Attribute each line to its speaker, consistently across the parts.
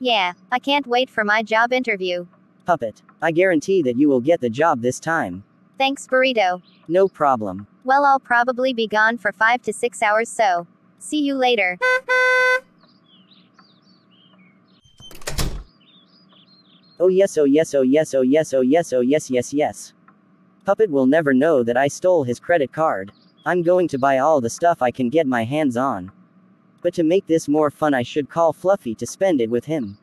Speaker 1: Yeah, I can't wait for my job interview.
Speaker 2: Puppet, I guarantee that you will get the job this time.
Speaker 1: Thanks, Burrito.
Speaker 2: No problem.
Speaker 1: Well, I'll probably be gone for five to six hours, so. See you later.
Speaker 2: Oh yes, oh yes, oh yes, oh yes, oh yes, oh yes, yes, yes. Puppet will never know that I stole his credit card. I'm going to buy all the stuff I can get my hands on. But to make this more fun, I should call Fluffy to spend it with him.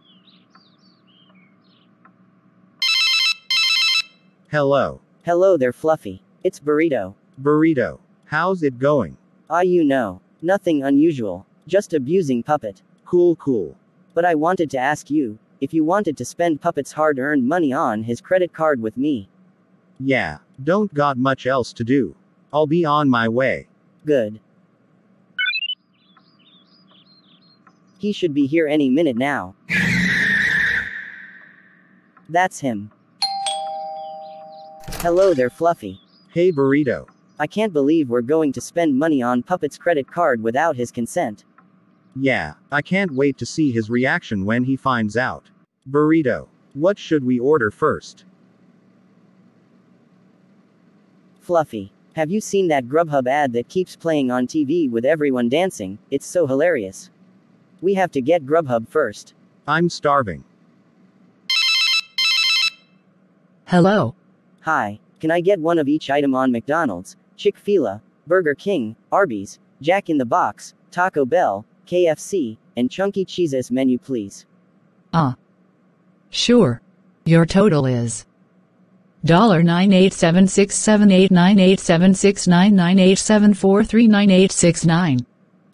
Speaker 3: Hello.
Speaker 2: Hello there, Fluffy. It's Burrito.
Speaker 3: Burrito. How's it going?
Speaker 2: Ah, you know. Nothing unusual. Just abusing Puppet.
Speaker 3: Cool, cool.
Speaker 2: But I wanted to ask you if you wanted to spend Puppet's hard earned money on his credit card with me.
Speaker 3: Yeah, don't got much else to do. I'll be on my way.
Speaker 2: Good. He should be here any minute now. That's him. Hello there, Fluffy.
Speaker 3: Hey, Burrito.
Speaker 2: I can't believe we're going to spend money on Puppet's credit card without his consent.
Speaker 3: Yeah, I can't wait to see his reaction when he finds out. Burrito. What should we order first?
Speaker 2: Fluffy. Have you seen that Grubhub ad that keeps playing on TV with everyone dancing? It's so hilarious. We have to get Grubhub first.
Speaker 3: I'm starving.
Speaker 4: Hello.
Speaker 2: Hi, can I get one of each item on McDonald's, Chick fil A, Burger King, Arby's, Jack in the Box, Taco Bell, KFC, and Chunky Cheese's menu, please?
Speaker 4: Ah. Sure. Your total is dollar nine eight seven six seven eight nine eight seven six nine nine eight seven four three nine eight six nine.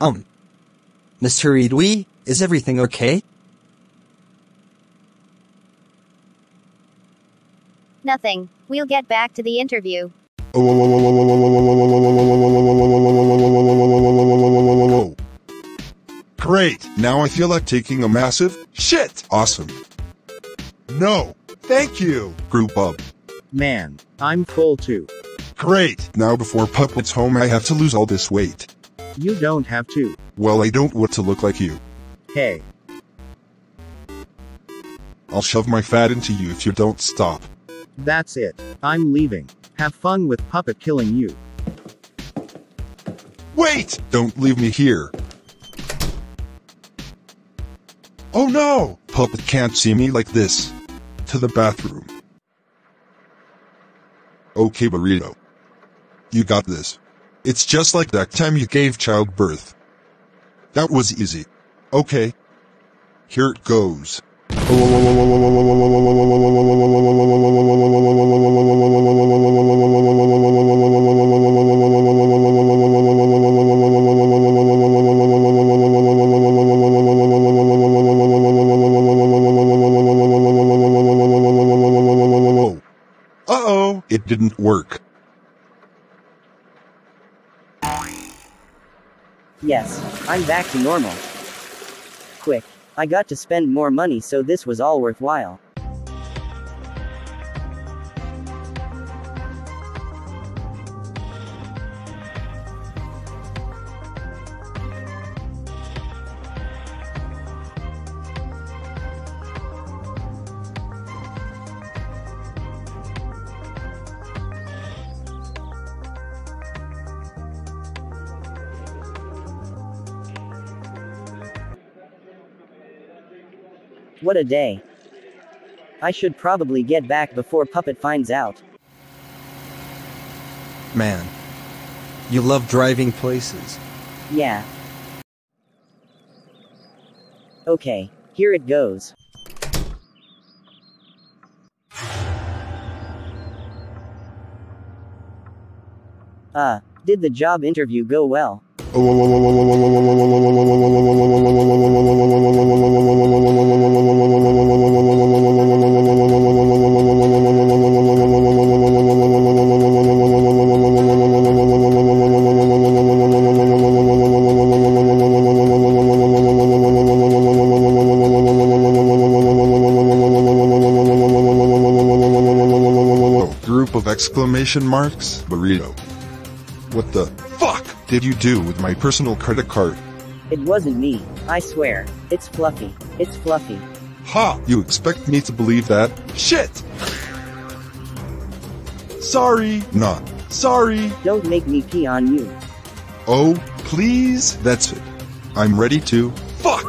Speaker 5: Um. Mr. Idwi, is everything okay?
Speaker 1: Nothing. We'll get back to the interview.
Speaker 6: Great. Now I feel like taking a massive shit. Awesome. No. Thank you. Group up.
Speaker 3: Man, I'm full too.
Speaker 6: Great. Now before Puppet's home I have to lose all this weight.
Speaker 3: You don't have to.
Speaker 6: Well, I don't want to look like you.
Speaker 3: Hey.
Speaker 6: I'll shove my fat into you if you don't stop.
Speaker 3: That's it. I'm leaving. Have fun with Puppet killing you.
Speaker 6: Wait! Don't leave me here. Oh no! Puppet can't see me like this. To the bathroom. Okay, Burrito. You got this. It's just like that time you gave childbirth. That was easy. Okay. Here it goes. Uh-oh, it didn't work.
Speaker 2: Yes, I'm back to normal. Quick. I got to spend more money so this was all worthwhile. What a day. I should probably get back before Puppet finds out.
Speaker 5: Man. You love driving places.
Speaker 2: Yeah. Okay, Here it goes. Uh, did the job interview go well?
Speaker 6: Group of exclamation marks, burrito. What the fuck did you do with my personal credit card?
Speaker 2: It wasn't me, I swear. It's Fluffy. It's Fluffy.
Speaker 6: Ha! You expect me to believe that? Shit! Sorry, not sorry.
Speaker 2: Don't make me pee on you.
Speaker 6: Oh, please? That's it. I'm ready to. Fuck!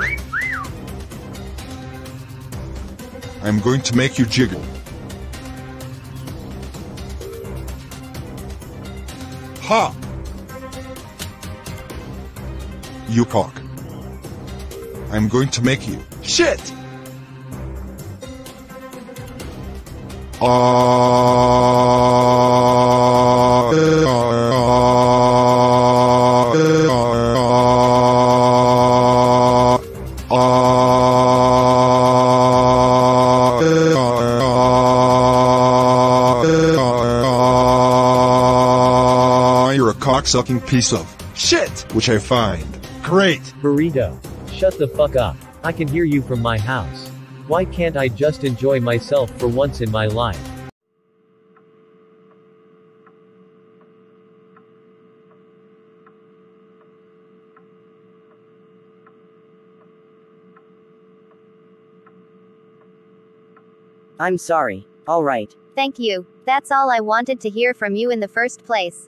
Speaker 6: I'm going to make you jiggle. Ha! You cock. I'm going to make you. Shit! You're a cocksucking piece of shit, which I find great.
Speaker 7: Burrito. Shut the fuck up. I can hear you from my house. Why can't I just enjoy myself for once in my life?
Speaker 2: I'm sorry. Alright.
Speaker 1: Thank you. That's all I wanted to hear from you in the first place.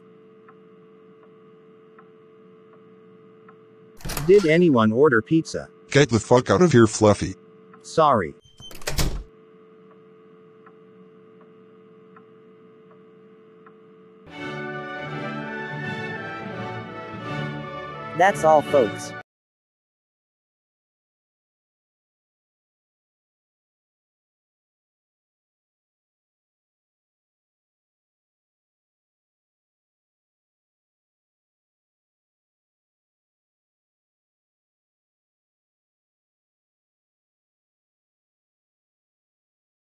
Speaker 3: Did anyone order pizza?
Speaker 6: Get the fuck out of here, Fluffy.
Speaker 3: Sorry.
Speaker 2: That's all folks.